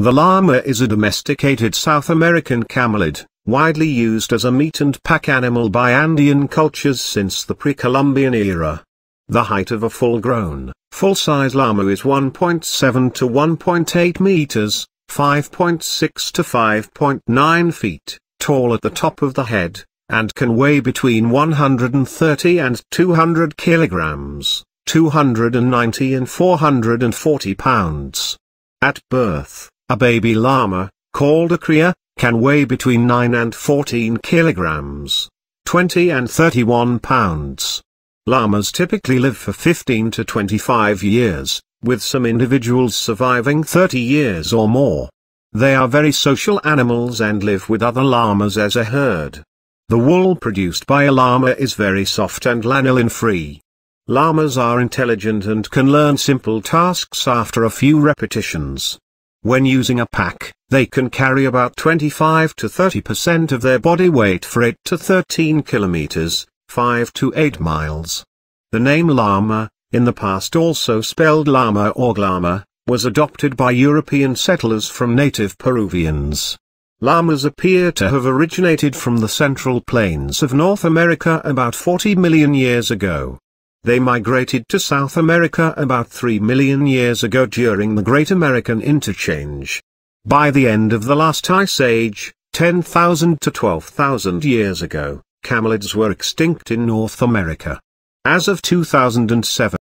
The llama is a domesticated South American camelid, widely used as a meat and pack animal by Andean cultures since the pre-Columbian era. The height of a full-grown, full-size llama is 1.7 to 1.8 meters, 5.6 to 5.9 feet, tall at the top of the head, and can weigh between 130 and 200 kilograms, 290 and 440 pounds. At birth, a baby llama, called a cria, can weigh between 9 and 14 kilograms, 20 and 31 pounds. Llamas typically live for 15 to 25 years, with some individuals surviving 30 years or more. They are very social animals and live with other llamas as a herd. The wool produced by a llama is very soft and lanolin-free. Llamas are intelligent and can learn simple tasks after a few repetitions. When using a pack, they can carry about 25 to 30% of their body weight for 8 to 13 kilometers, 5 to 8 miles. The name llama, in the past also spelled lama or glama, was adopted by European settlers from native Peruvians. Llamas appear to have originated from the central plains of North America about 40 million years ago. They migrated to South America about 3 million years ago during the Great American Interchange. By the end of the last ice age, 10,000 to 12,000 years ago, camelids were extinct in North America. As of 2007,